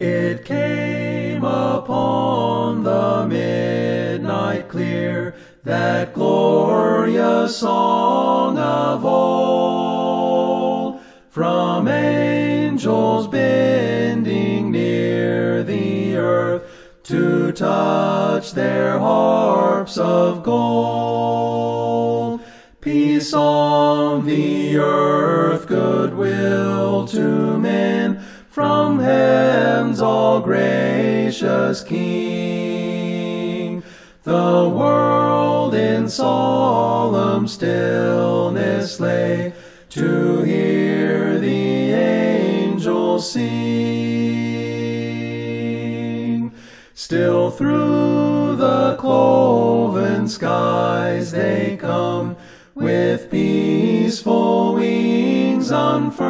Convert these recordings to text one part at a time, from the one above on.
It came upon the midnight clear, that glorious song of old, from angels bending near the earth to touch their harps of gold. Peace on the earth, goodwill gracious King. The world in solemn stillness lay to hear the angels sing. Still through the cloven skies they come, with peaceful wings unfurled,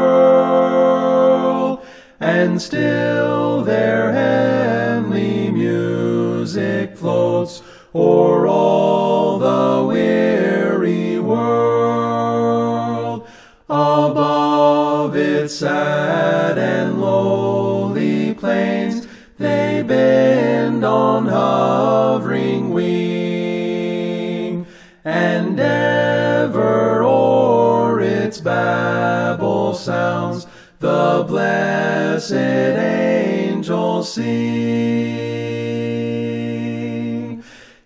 and still their heavenly music floats o'er all the weary world. Above its sad and lowly plains, they bend on hovering wing, and ever o'er its babel sounds the blessed angels sing.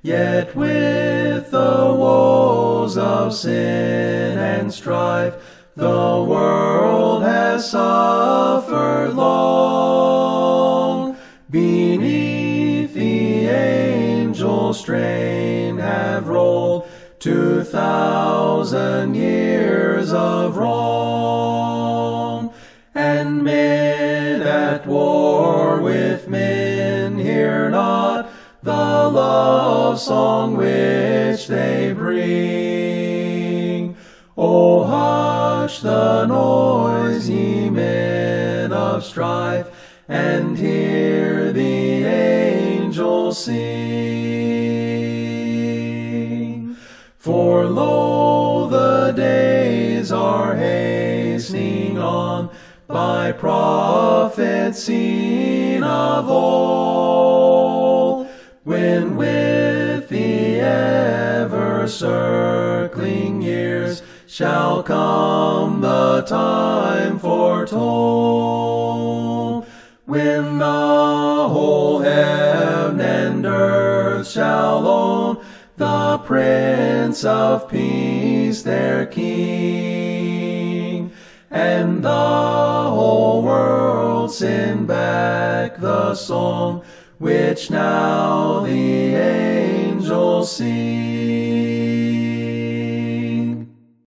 Yet with the woes of sin and strife, the world has suffered long. Beneath the angel strain have rolled two thousand years of wrong, and men at war with men hear not the love song which they bring. Oh, hush the noise, ye men of strife, and hear the angels sing. For lo, the days are hastening on by prophets seen of old, when with the ever circling years shall come the time foretold, when the whole heaven and earth shall own the Prince of Peace their King, and the send back the song which now the angels sing.